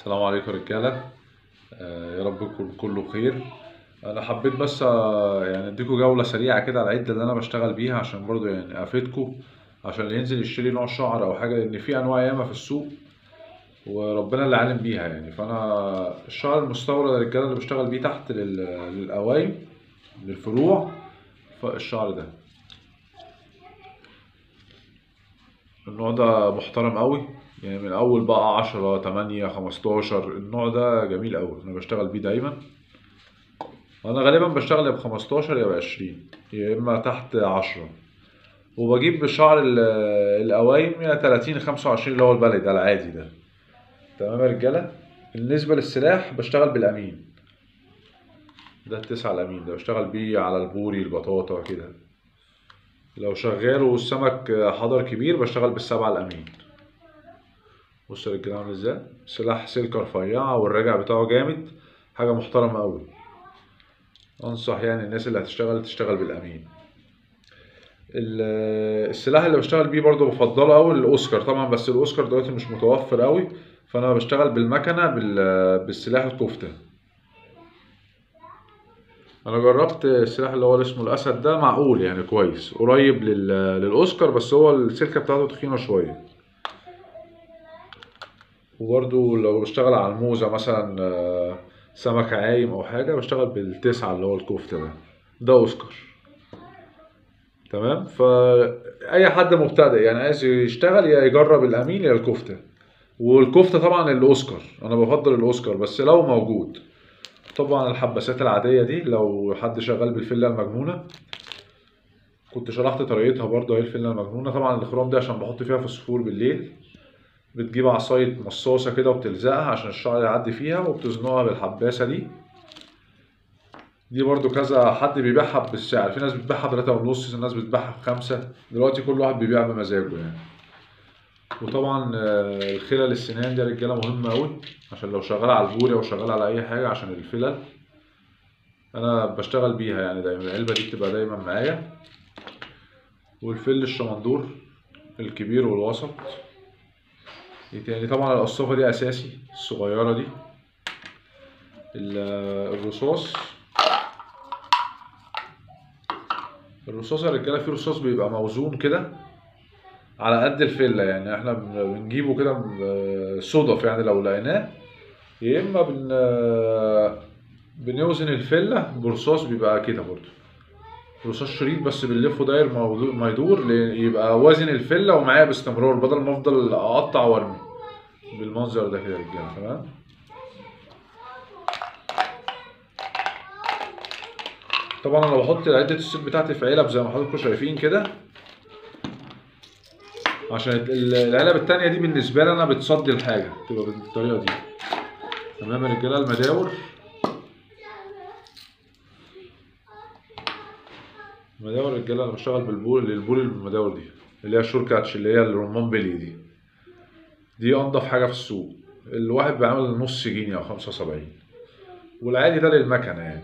السلام عليكم رجالة. آه، يا رب يكون كله خير. أنا حبيت بس آه، يعني أديكوا جولة سريعة كده على العدة اللي أنا بشتغل بيها عشان برضو يعني أفيدكوا عشان اللي ينزل يشتري نوع شعر أو حاجة لأن في أنواع ياما في السوق وربنا اللي عالم بيها يعني. فأنا الشعر المستورد رجالة اللي بشتغل بيه تحت لل- للقوايم للفروع فالشعر ده. النوع ده محترم قوي. يعني من أول بقى عشرة تمانية خمستاشر النوع ده جميل قوي. أنا بشتغل بيه دايما. أنا غالبا بشتغل يا بخمستاشر يا بعشرين يا إما تحت عشرة. وبجيب بشعر ال- القوايم يا تلاتين خمسة وعشرين اللي هو البلدي ده العادي ده. تمام يا رجالة؟ بالنسبة للسلاح بشتغل بالأمين. ده التسعة الأمين ده بشتغل بيه على البوري البطاطا كده. لو شغال والسمك حضر كبير بشتغل بالسبعة الأمين. بص عامل إزاي سلاح سلكة رفيعة والرجع بتاعه جامد حاجة محترمة أوي. أنصح يعني الناس اللي هتشتغل تشتغل بالأمين. ال- السلاح اللي بشتغل بيه برضه بفضله أوي الأوسكار طبعا بس الأوسكار دلوقتي مش متوفر أوي فأنا بشتغل بالمكنة بال- بالسلاح الكفتة. أنا جربت السلاح اللي هو اسمه الأسد ده معقول يعني كويس. قريب لل- للأوسكار بس هو السلكة بتاعته تخينة شوية. وبرضو لو بشتغل على الموزة مثلا آه، سمك عايم أو حاجة بشتغل بالتسعة اللي هو الكفتة ده. ده أوسكار. تمام؟ فأي حد مبتدئ يعني عايز يشتغل يا يجرب الأمين يا الكفتة والكفتة طبعا الأوسكار. أنا بفضل الأوسكار بس لو موجود طبعا الحباسات العادية دي لو حد شغال بالفلة المجنونة. كنت شرحت طريقتها برضه اهي الفلة المجنونة. طبعا الخروم دي عشان بحط فيها فوسفور بالليل. بتجيب عصاية مصاصة كده وبتلزقها عشان الشعر يعدي فيها وبتزنقها بالحباسة دي. دي برضو كذا حد بيبيعها بالسعر. في ناس بتبيعها بتلاتة ونص ناس بتبيعها بخمسة. دلوقتي كل واحد بيبيع بمزاجه يعني. وطبعا آه، الخلل السنان دي يا رجالة مهمة أوي عشان لو شغال على البوري أو شغال على أي حاجة عشان الفلل أنا بشتغل بيها يعني دايما. العلبة دي بتبقى دايما معايا. والفل الشمندور الكبير والوسط. إيه تاني؟ طبعا القصافة دي أساسي الصغيرة دي. ال- الرصاص. الرصاص يا رجالة في رصاص بيبقى موزون كده. على قد الفلة يعني. إحنا بن- بنجيبه كده صدف يعني لو لقيناه. يا إما بن بنوزن الفلة برصاص بيبقى كده برضه. رصاص شريط بس بنلفه داير ما يدور يبقى وازن الفلة ومعايا باستمرار بدل ما أفضل أقطع وأرمي. بالمنظر ده كده يا رجالة تمام؟ طبعا أنا بحط عدة الصيد بتاعتي في علب زي ما حضراتكم شايفين كده. عشان ال- العلب التانية دي بالنسبة لي أنا بتصدي الحاجة تبقى بالطريقة دي. تمام يا رجالة؟ المداور. المداور يا رجالة أنا بشتغل بالبول للبول المداور دي اللي هي الشور كاتش اللي هي الرمان بلي دي. دي أنضف حاجة في السوق. الواحد بيعمل نص جنيه أو خمسة وسبعين. والعادي ده للمكنة يعني.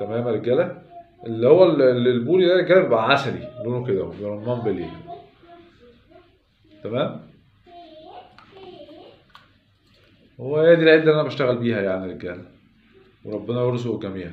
تمام يا رجالة؟ اللي هو ال- ال- البوري ده يا رجالة بيبقى عسلي لونه كده بيبقى رمان بلي. تمام؟ هو هي دي العدة اللي أنا بشتغل بيها يعني رجالة. وربنا يرزق الجميع